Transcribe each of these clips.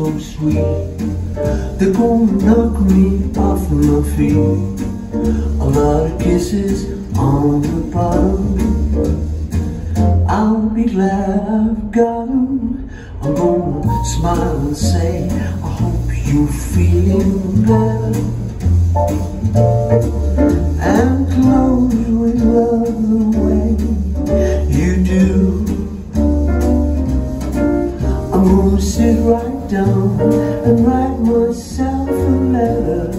so sweet. They're gonna knock me off my feet. A lot of kisses on the bottom. I'll be glad I've got them. I'm gonna smile and say, I hope you're feeling better. And close with love the way you do. I'm gonna sit right down and write myself a letter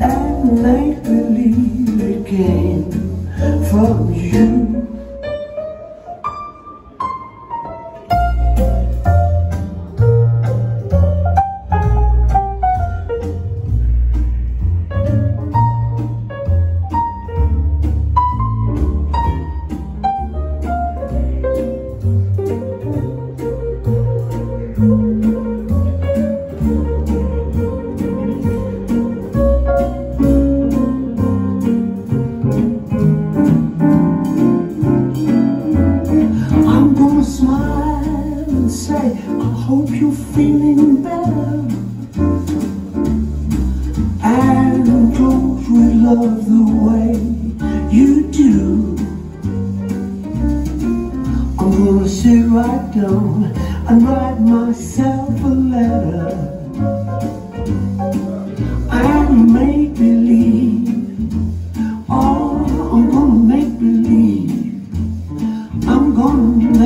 and make believe it came from you. Hey, I hope you're feeling better. And don't we love the way you do? I'm gonna sit right down and write myself a letter. And make believe, oh, I'm gonna make believe, I'm gonna